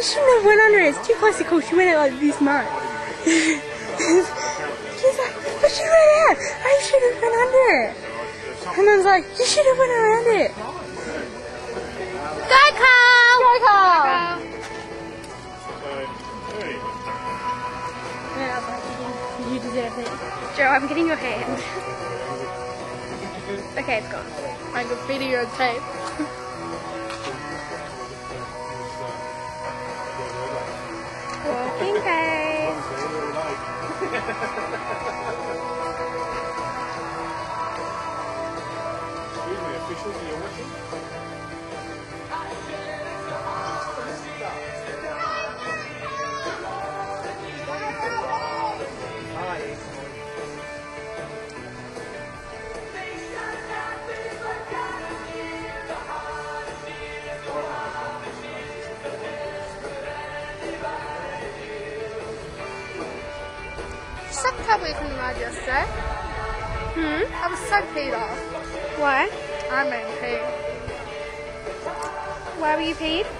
She shouldn't have went under it. It's too close to call. She went out like this much. She's like, but she went out. I should have went under it. And I was like, you should have went around it. Go Carl! Go Carl! Yeah, I was like, you deserve it. Joe, I'm getting your hand. okay, it's gone. Like a videotape. Pace. Excuse me, officials, are you watching? Sucked how we couldn't ride yesterday. Hmm? I was so peed off. Why? I mean pee. Why were you peed?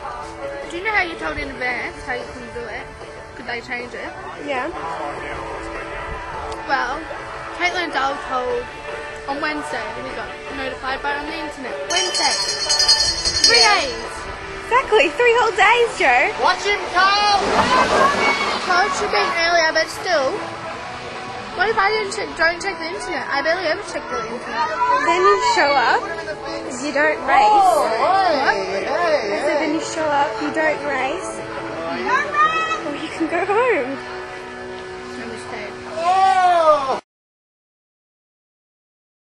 Do you know how you told in advance how you couldn't do it? Could they change it? Yeah. Well, Caitlin Dale told on Wednesday and we got notified by on the internet. Wednesday. Three days. Exactly, three whole days, Joe. Watch him, Carl! Well, it should be earlier, but still. What if I didn't check, don't check the internet? I barely ever check the internet. Then you show up, you don't race. Oh, I said then you show up, you don't race. Or you can go home.